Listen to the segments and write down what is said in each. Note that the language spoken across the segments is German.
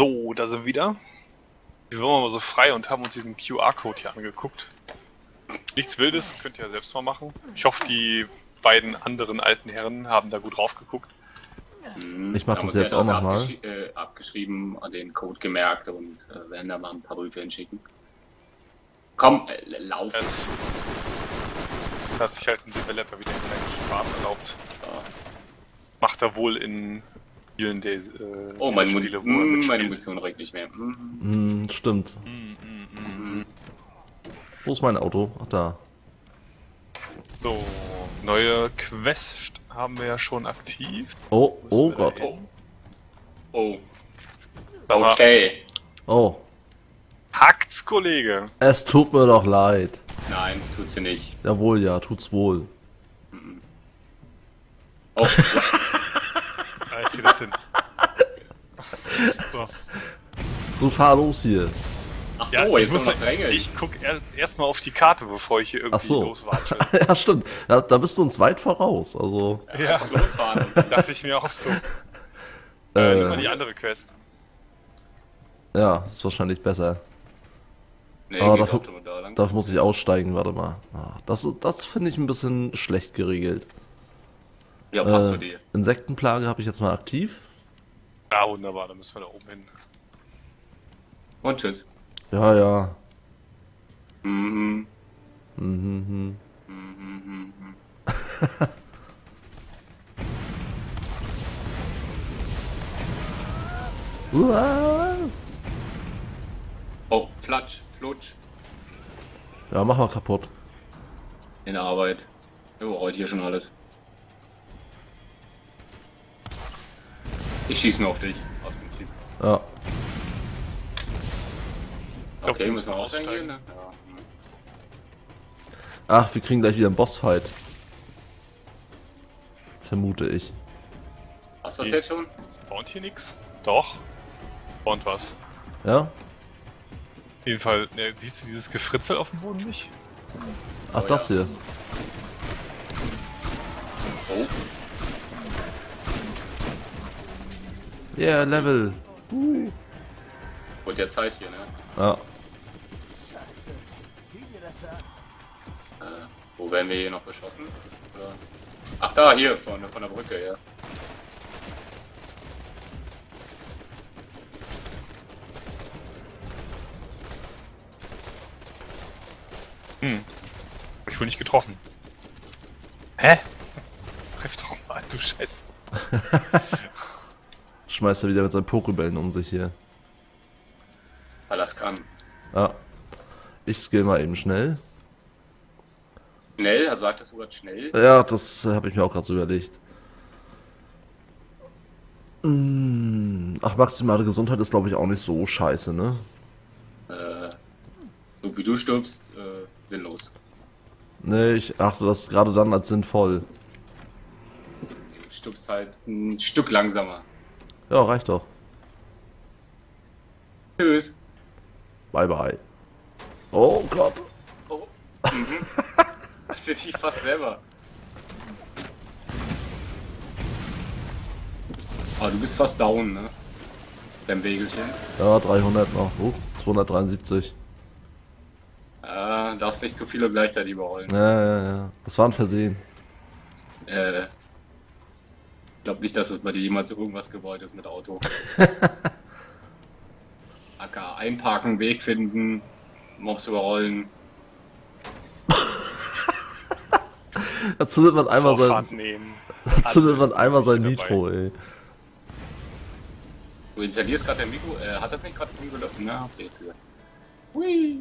So, da sind wir wieder. Wir waren mal so frei und haben uns diesen QR-Code hier angeguckt. Nichts Wildes, könnt ihr ja selbst mal machen. Ich hoffe, die beiden anderen alten Herren haben da gut drauf geguckt. Mhm. Ich mach Haben das jetzt auch noch mal. abgeschri- Äh, abgeschrieben, an den Code gemerkt und äh, werden da mal ein paar Briefe hinschicken. Komm, äh, lauf. Es hat sich halt ein Developer wieder einen kleinen Spaß erlaubt. Ja. Macht er wohl in vielen der äh, Oh, meine, Spiele, wo mm, meine. Munition reicht nicht mehr. Stimmt. Mm, mm, mm, mm. Wo ist mein Auto? Ach, da. So, neue Quest haben wir ja schon aktiv. Oh, oh Gott. Oh, mal, okay. Oh. Hackt's, Kollege! Es tut mir doch leid. Nein, tut sie nicht. Jawohl, ja, tut's wohl. Oh, Ah, ich krieg das hin. So. Du fahr los hier. ach so, Ja, ich jetzt muss muss noch drängeln. Ich guck er, erstmal auf die Karte, bevor ich hier irgendwie Ach so. loswatsche. ja, stimmt. Da, da bist du uns weit voraus. Also, Ja. Einfach losfahren. Dachte ich mir auch so. Äh, nimm mal die äh, andere Quest. ja, das ist wahrscheinlich besser. Nee, Oh, geht dafür- da lang. Dafür muss ich aussteigen, warte mal. Ah, Das, ist- das finde ich ein bisschen schlecht geregelt. Ja, passt Äh, zu dir. Insektenplage habe ich jetzt mal aktiv. Ja, wunderbar, dann müssen wir da oben hin. Und tschüss. Ja, ja. Mhm. Mhm, mhm. Mhm, mhm. Uah. Oh, Flatsch, Flutsch. Ja, mach mal kaputt. In der Arbeit. Jo, heute hier schon alles. Ich schieße nur auf dich, aus Prinzip. Ja. glaub, Okay, wir müssen aussteigen. Ne? Ja. Ach, wir kriegen gleich wieder einen Bossfight. Vermute ich. Hast du das jetzt schon? Spawnt hier nix? Doch. Spawnt was. Ja? Auf jeden Fall, ne, siehst du dieses Gefritzel auf dem Boden nicht? Ach, Oh, das ja. hier. Yeah, Level. und der Zeit hier, ne? Ja. Äh, wo werden wir hier noch beschossen? Oder? Ach da, hier, von, von der Brücke, ja. Hm. Ich wohl nicht getroffen. Hä? Treff doch mal, du Scheiß. Schmeißt er wieder mit seinen Pokebällen um sich hier. Weil das kann. Ja. Ich skill mal eben schnell. Schnell, also sagtest du gerade schnell? Ja, das habe ich mir auch gerade so überlegt. Mm, Ach, maximale Gesundheit ist, glaube ich, auch nicht so scheiße, ne? Äh, so wie du stirbst, äh, sinnlos. Ne, ich achte das gerade dann als sinnvoll. Du stirbst halt ein Stück langsamer. Ja, reicht doch. Tschüss. Bye, bye. Oh Gott. Oh. Mhm. Das hätte ich fast selber. Aber du bist fast down, ne? Dein Wägelchen. Ja, 300 noch. Oh, 273. Äh, darfst nicht zu viele gleichzeitig überrollen. Ja, ja, ja. Das war ein Versehen. Äh, ich glaube nicht, dass es bei dir jemals irgendwas gewollt ist mit Auto. AK einparken, Weg finden, Mobs überrollen. Da zündet man einmal Vorfahrt sein, nehmen. da zündet man einmal sein Nitro, ey. Du installierst gerade dein Mikro. Äh, hat das nicht gerade umgelaufen? Na, okay, ist wieder. Hui.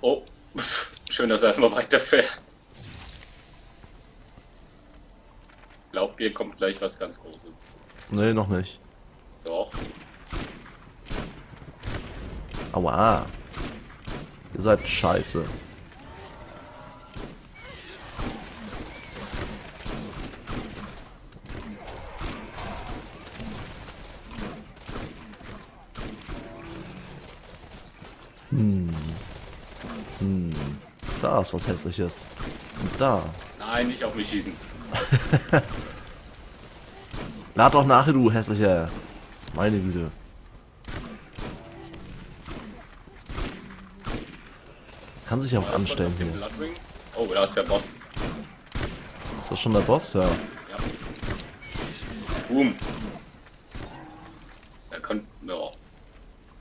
Oh, schön, dass er erstmal weiterfährt. Glaubt mir, kommt gleich was ganz Großes. Nee, noch nicht. Doch. Aua. Ihr seid scheiße. Hm. Hm. Da ist was hässliches. Und da. Nein, nicht auf mich schießen. Lad doch nachher, du hässlicher. Meine Güte. Kann sich auch anstellen hier. Oh, da ist der Boss. Ist das schon der Boss? Ja. Ja. Boom. Er könnte. Ja.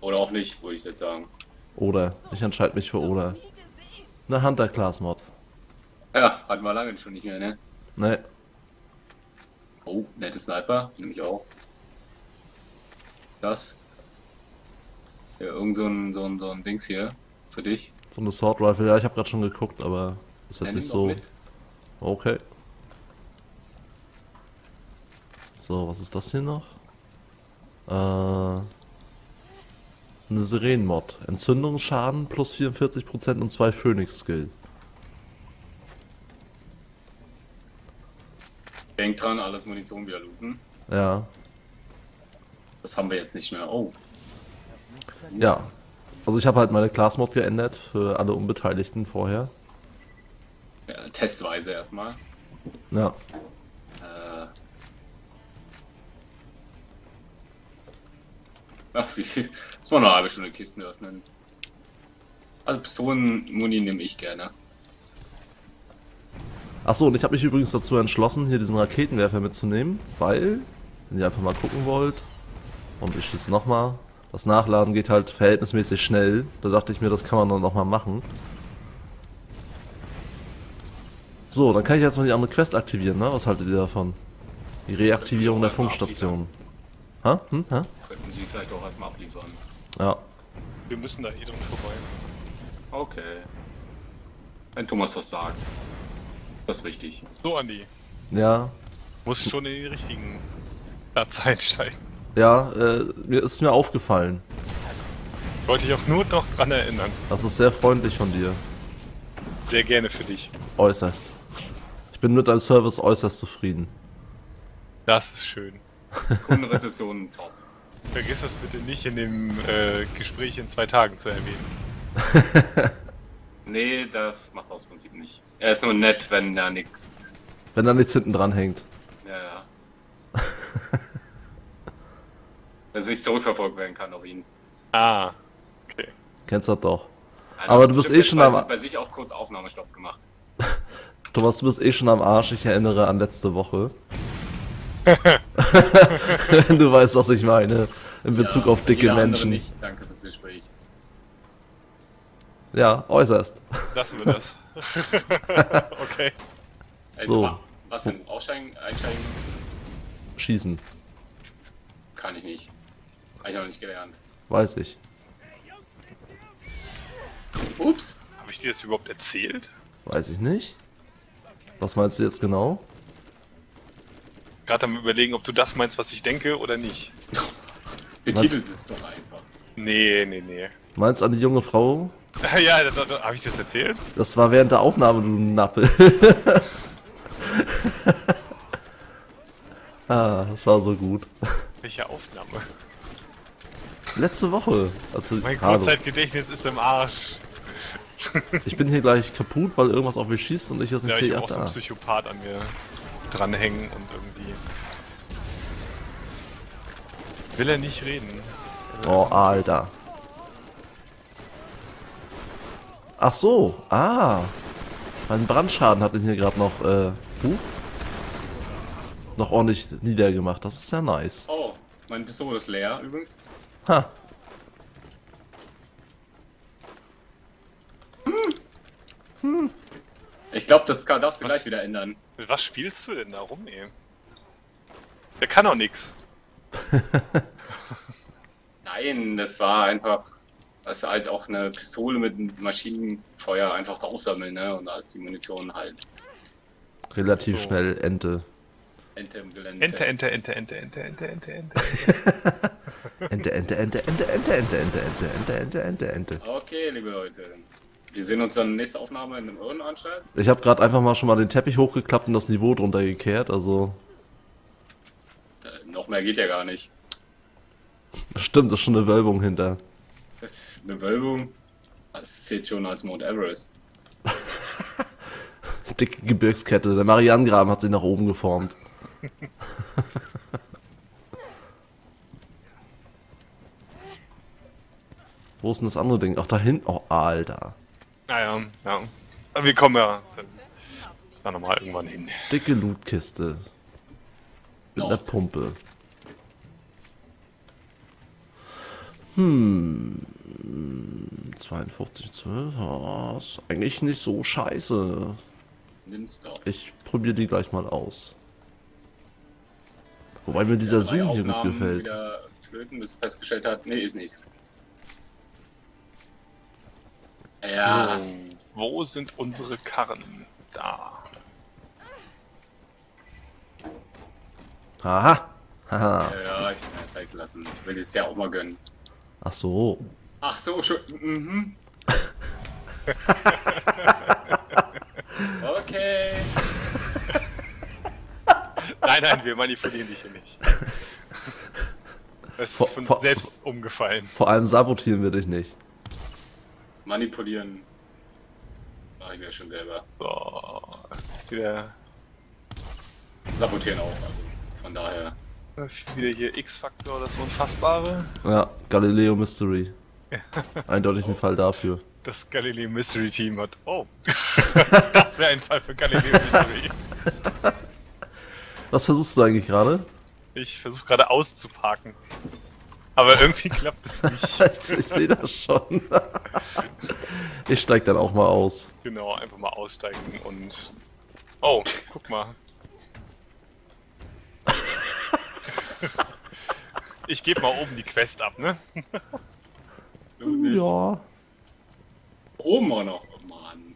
Oder auch nicht, würde ich jetzt sagen. Oder. Ich entscheide mich für Oder. Eine Hunter Class Mod. Ja, hatten wir lange schon nicht mehr, ne? Ne. Oh, nette Sniper, nehme ich auch. Das. Ja, irgend so ein, so ein, so ein Dings hier. Für dich. So eine Sword Rifle. Ja, ich habe gerade schon geguckt, aber ist jetzt nicht so. Okay. So, was ist das hier noch? Äh, eine Sirenen-Mod. Entzündungsschaden plus 44% und 2 Phoenix-Skill. Denk dran, alles Munition wieder looten. Ja. Das haben wir jetzt nicht mehr. Oh, Ja. Also ich habe halt meine Class-Mod geändert für alle Unbeteiligten vorher. ja, testweise erstmal. Ja. Äh. Ach, wie viel? Muss man noch eine halbe Stunde Kisten öffnen. Also Pistolen-Muni nehme ich gerne. Achso, und ich habe mich übrigens dazu entschlossen, hier diesen Raketenwerfer mitzunehmen, weil, wenn ihr einfach mal gucken wollt, und ich schieße nochmal, das Nachladen geht halt verhältnismäßig schnell. Da dachte ich mir, das kann man dann nochmal machen. So, dann kann ich jetzt mal die andere Quest aktivieren, ne? Was haltet ihr davon? Die Reaktivierung der Funkstation. Ha? Hm? Ha? Könnten Sie vielleicht auch erstmal abliefern. Ja. Wir müssen da eh drin vorbei. Okay. Wenn Thomas das sagt. Das ist richtig. So, Andi. Ja. Muss schon in den richtigen Platz einsteigen. Ja, äh, mir ist mir aufgefallen. Wollte ich auch nur noch dran erinnern. Das ist sehr freundlich von dir. Sehr gerne für dich. Äußerst. Ich bin mit deinem Service äußerst zufrieden. Das ist schön. Kundenrezession top. Vergiss das bitte nicht in dem äh, Gespräch in zwei Tagen zu erwähnen. Nee, das macht aus Prinzip nicht. Er ist nur nett, wenn da nix. Wenn da nichts hinten dran hängt. Ja, ja. Dass es nicht zurückverfolgt werden kann auf ihn. Ah, okay. Kennst du das doch. Also Aber du bist eh schon am- bei sich auch kurz Aufnahmestopp gemacht. Thomas, du bist eh schon am Arsch. Ich erinnere an letzte Woche. du weißt, was ich meine. In Bezug Ja, auf dicke Menschen. Nicht. Danke fürs Gespräch. Ja, äußerst. Lassen wir das. okay. Also, So. wa- was denn? Aussteigen, einsteigen Schießen. kann ich nicht. Habe ich noch nicht gelernt. Weiß ich. Ups. Habe ich dir das überhaupt erzählt? Weiß ich nicht. Was meinst du jetzt genau? Gerade am überlegen, ob du das meinst, was ich denke oder nicht. Betitelt es doch einfach. Nee, nee, nee. Meinst du an die junge Frau? ja, da, da, habe ich das erzählt? Das war während der Aufnahme, du Nappel. ah, das war so gut. Welche Aufnahme? Letzte Woche. Also, Mein. Kurzzeitgedächtnis ist im Arsch. Ich bin hier gleich kaputt, weil irgendwas auf mich schießt und ich das nicht Ja, ich sehe. habe Ach, auch so einen. Psychopath an mir dranhängen und irgendwie. Will er nicht reden? Oh, Alter. Ach so, ah. Mein Brandschaden hat ihn hier gerade noch, äh, huch, noch ordentlich niedergemacht. Das ist ja nice. Oh, meine Pistole ist leer übrigens. Ha. Ich glaube, das kann, darfst du Was? gleich wieder ändern. Was spielst du denn da rum, ey? Der kann doch nix. Nein, das war einfach. Das ist halt auch eine Pistole mit Maschinenfeuer einfach draufsammeln, ne? Und da ist die Munition halt Relativ So. schnell Ente. Ente im Gelände. Ente, Ente, Ente, Ente, Ente, Ente, Ente, Ente. Ente, Ente, Ente, Ente, Ente, Ente, Ente, Ente, Ente, Ente, Ente, Ente. Okay, liebe Leute. Wir sehen uns dann nächste Aufnahme in einem Irrenanstalt. Ich habe gerade einfach mal schon mal den Teppich hochgeklappt und das Niveau drunter gekehrt, also Äh, noch mehr geht ja gar nicht. stimmt, ist schon eine Wölbung hinter. Das ist eine Wölbung. das zählt schon als Mount Everest. Dicke Gebirgskette. Der Marianengraben hat sich nach oben geformt. Wo ist denn das andere Ding? Ach, da hinten. Oh, Alter. Naja, ja. ja. Wir kommen ja dann, dann nochmal irgendwann hin. Dicke Lootkiste. Mit Nord. einer Pumpe. Hm. 52, 12. Oh, ist eigentlich nicht so scheiße. Nimm's doch. Ich probiere die gleich mal aus. Wobei mir dieser Drei Zoom hier gut gefällt. Wieder flöten, bis festgestellt hat, nee, ist nichts. Ja, So, wo sind unsere Karren? Da. Haha. Haha. ja, ich hab mir Zeit gelassen. Ich will jetzt ja auch mal gönnen. Ach so. Ach so, schon. Mhm. okay. Nein, nein, wir manipulieren dich hier nicht. Es Vor- ist von vor- selbst umgefallen. Vor allem sabotieren wir dich nicht. Manipulieren. Mach ich mir schon selber. So, wieder, Sabotieren auch. Also von daher. Wieder hier X-Faktor, das Unfassbare. Ja, Galileo Mystery. Eindeutig ein Fall dafür. Das Galileo Mystery Team hat. Oh, das wäre ein Fall für Galileo Mystery. Was versuchst du eigentlich gerade? Ich versuche gerade auszuparken. Aber irgendwie klappt es nicht. ich ich sehe das schon. ich steig dann auch mal aus. Genau, einfach mal aussteigen und. Oh, guck mal. Ich gebe mal oben die Quest ab, ne? Du nicht. Ja. Oben auch noch. Oh Mann.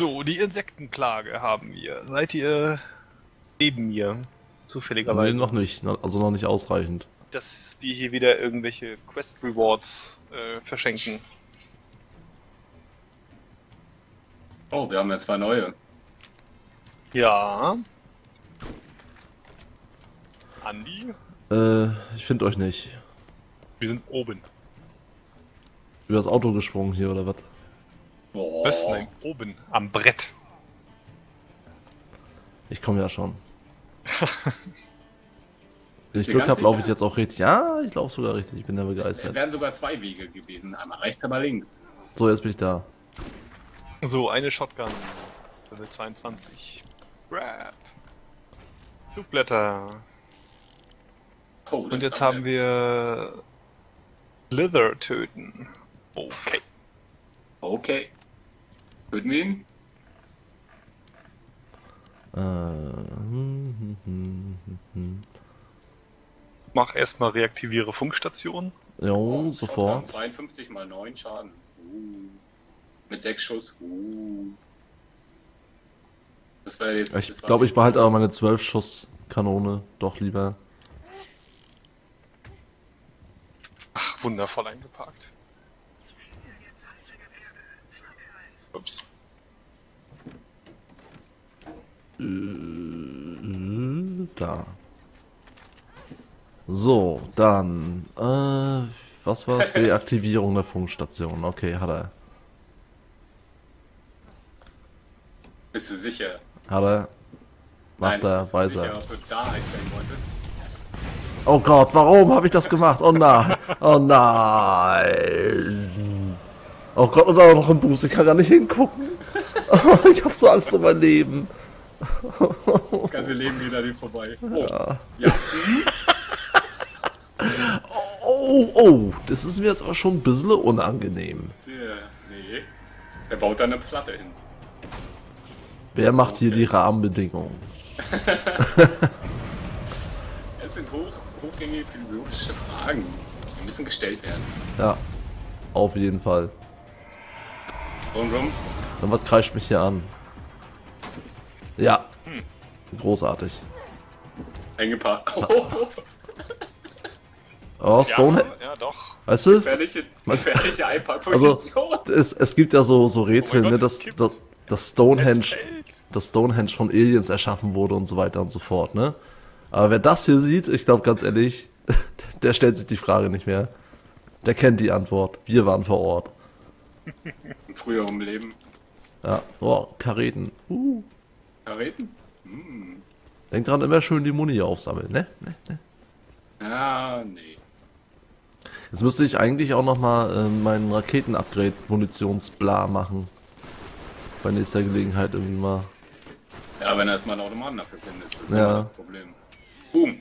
So, die Insektenplage haben wir. Seid ihr neben mir? Nee, Zufälligerweise. noch nicht. Also noch nicht ausreichend. Dass wir hier wieder irgendwelche Quest Rewards äh, verschenken. Oh, wir haben ja zwei neue. Ja. Andi? Äh, ich finde euch nicht. Wir sind oben. Über das Auto gesprungen hier oder was? Oh. Was? Nein, oben. Am Brett. Ich komme ja schon. Wenn ich Glück habe, laufe ich jetzt auch richtig. Ja, ich laufe sogar richtig. Ich bin Es begeistert. wären sogar zwei Wege gewesen. Einmal rechts, einmal links. So, jetzt bin ich da. So, eine Shotgun. Level 22. Rap. Flugblätter. Oh, Und jetzt haben wir Slither töten. Okay. Okay. Töten wir ihn? Äh, hm, hm, hm, hm, hm. Mach erstmal reaktiviere Funkstation. Jo, Oh, sofort. Shotgun, 52 mal 9 Schaden. Uh. Mit 6 Schuss. Uh. Das war jetzt. Ich glaube, ich behalte aber meine 12 Schuss Kanone doch lieber. Wundervoll eingeparkt. Ups. Äh, Da. So, dann. Äh, was war das? Reaktivierung der Funkstation. Okay, hat er. Bist du sicher? Hat er. Macht er, bist du weiß sicher, er. ob du da einstellen wolltest? Oh Gott, warum habe ich das gemacht? Oh nein. Oh nein. Oh Gott, und auch noch ein Boost. Ich kann gar nicht hingucken. Ich hab so Angst um mein Leben. Das ganze Leben geht an dir vorbei. Oh. Ja. Oh, oh, das ist mir jetzt aber schon ein bisschen unangenehm. ja. Nee. Er baut da eine Platte hin. Wer macht hier die Rahmenbedingungen? Hochgängige philosophische Fragen. Die müssen gestellt werden. Ja, auf jeden Fall. Rum, rum. Dann was kreischt mich hier an? Ja, großartig. Eingepackt. Oh, Oh, Stone, Ja, ja, doch. weißt du? gefährliche, gefährliche Also, es, es gibt ja so, so Rätsel, Oh ne, Gott, dass, dass, dass Stonehenge, dass Stonehenge von Aliens erschaffen wurde und so weiter und so fort, ne? Aber wer das hier sieht, ich glaube ganz ehrlich, der stellt sich die Frage nicht mehr. Der kennt die Antwort. Wir waren vor Ort. In früherem Leben. Ja, oh, Kareten. Uh. Verreten? Hm. Denk dran, immer schön die Muni aufsammeln, ne? ne? ne? Ah, nee. Jetzt müsste ich eigentlich auch nochmal äh, meinen Raketen-Upgrade-Munitionsbla machen. Bei nächster Gelegenheit irgendwie mal. Ja, wenn er erstmal einen Automaten dafür findet, ist das Ja. das Problem. Boom.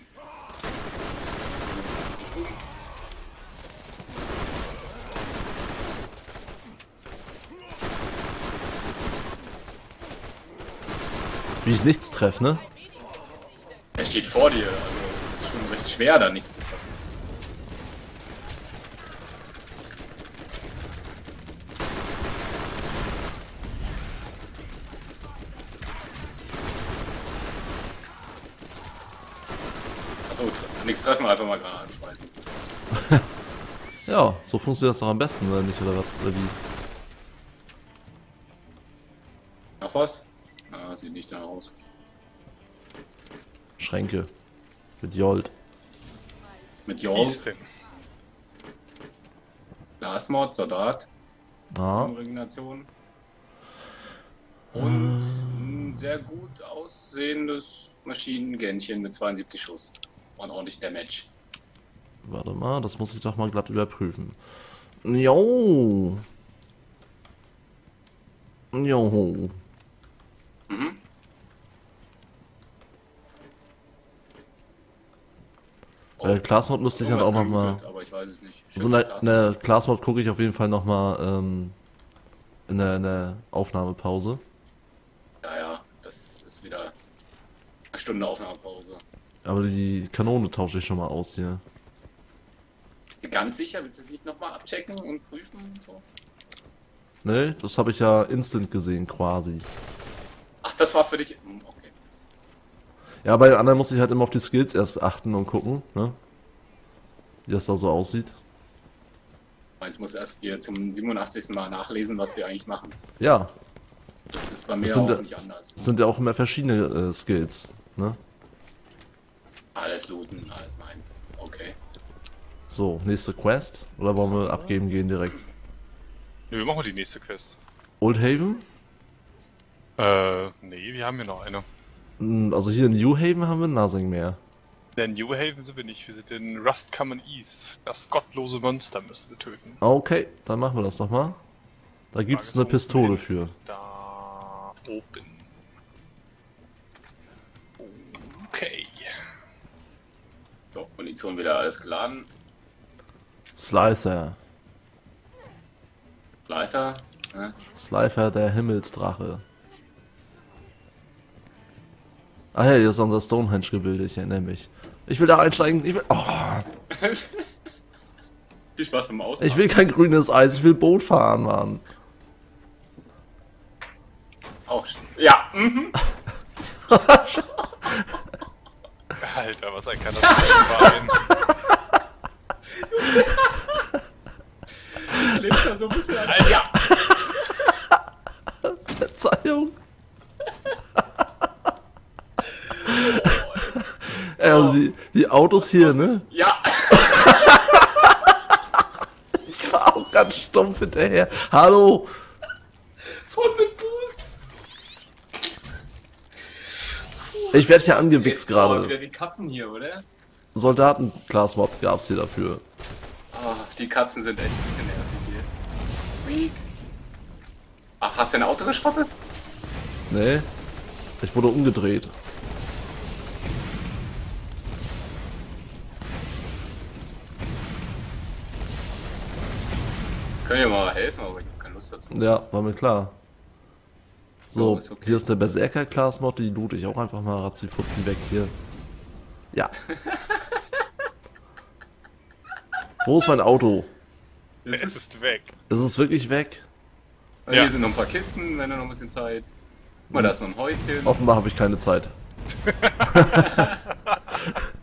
Wie ich nichts treffe, ne? Er steht vor dir, also es ist schon recht schwer, da nichts zu treffen. Achso, nichts treffen, einfach mal gerade anschmeißen. Ja, so funktioniert das doch am besten, oder nicht? Oder was? Oder wie? Noch was? Ah, sieht nicht danach aus. Schränke. Mit Jolt. Mit denn? Glasmod, Soldat, Ah, Regeneration. Und ein sehr gut aussehendes Maschinengännchen mit 72 Schuss. Und ordentlich Damage. warte mal, das muss ich doch mal glatt überprüfen. Jo. Jo. Mhm. Äh, Classmod müsste ich halt auch nochmal. Aber ich weiß es nicht. Also in der Classmod gucke ich auf jeden Fall nochmal ähm, in, der, in der Aufnahmepause. Ja, ja, das ist wieder eine Stunde Aufnahmepause. Aber die Kanone tausche ich schon mal aus hier. Ganz sicher, willst du es nicht nochmal abchecken und prüfen und so? Ne, das habe ich ja instant gesehen quasi. Ach, das war für dich. Hm, Okay. Ja, bei den anderen muss ich halt immer auf die Skills erst achten und gucken, ne? Wie das da so aussieht. Jetzt musst du erst dir zum 87. Mal nachlesen, was die eigentlich machen. Ja, Das ist bei mir Das sind auch nicht anders. es sind ja auch immer verschiedene äh, Skills, ne? Alles looten, alles meins. Okay. So, nächste Quest. Oder wollen wir abgeben gehen direkt? Nö, machen wir die nächste Quest. Old Haven? Äh, nee, wir haben hier noch eine. Hm, Also hier in New Haven haben wir nothing mehr. In New Haven sind wir nicht, wir sind in Rust Common East. Das gottlose Monster müssen wir töten. Okay, dann machen wir das doch mal. Da gibt's eine Pistole ist für. Da oben. Okay. So, Munition wieder alles geladen. Slicer. Leiter. Ne? Slifer der Himmelsdrache. Ah hey, hier ist unser Stonehenge-Gebilde, ich erinnere mich. Ich will da einsteigen, ich will... Oh, Viel Spaß beim Ausmachen. ich will kein grünes Eis, ich will Boot fahren, Mann. Auch. Ja, mhm. Alter, was ein Katastrophenverein. Klebt da so ein bisschen an. Ja! Verzeihung. Ey, also die, die Autos hier, ne? Ja! Ich fahr auch ganz stumpf hinterher. Hallo! Ich werde hier angewichst gerade. wieder die Katzen hier, oder? Soldaten-Classmod gab's hier dafür. Ah, die Katzen sind echt ein bisschen nervig hier. Weak. Ach, hast du ein Auto geschrottet? Nee. Ich wurde umgedreht. Können ja mal helfen, aber ich habe keine Lust dazu. Ja, war mir klar. So, Oh, ist okay. hier ist der Berserker Class Mod, die loot ich auch einfach mal ratzifutzi weg hier. Ja. Wo ist mein Auto? Es ist weg. Ist es wirklich weg? Ja. Hier sind noch ein paar Kisten, wenn du noch ein bisschen Zeit. Guck mal, da ist noch ein Häuschen. Offenbar habe ich keine Zeit.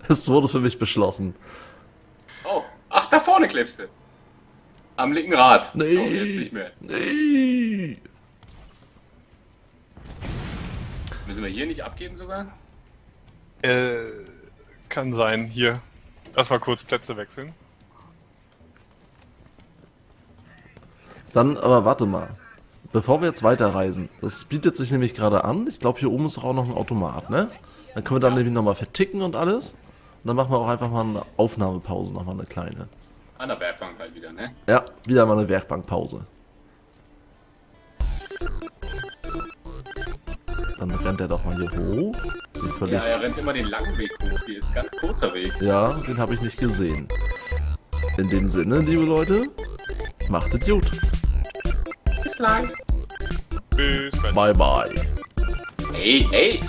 es wurde für mich beschlossen. Oh, ach, da vorne klebst du. Am linken Rad. Nee. Oh, jetzt nicht mehr. Nee. Müssen wir hier nicht abgeben sogar? Äh, kann sein. Hier. Lass mal kurz Plätze wechseln. Dann, aber warte mal. Bevor wir jetzt weiterreisen, das bietet sich nämlich gerade an. Ich glaube, hier oben ist doch auch noch ein Automat, ne? Dann können wir dann nämlich nochmal verticken und alles. Und dann machen wir auch einfach mal eine Aufnahmepause, nochmal eine kleine. An der Werkbank halt wieder, ne? Ja, wieder mal eine Werkbankpause. Dann rennt er doch mal hier hoch. Ja, er rennt immer den langen Weg hoch. Hier ist ein ganz kurzer Weg. Ja, den habe ich nicht gesehen. In dem Sinne, liebe Leute, macht es gut. Bis gleich. Bis. Bye bye. Hey, hey!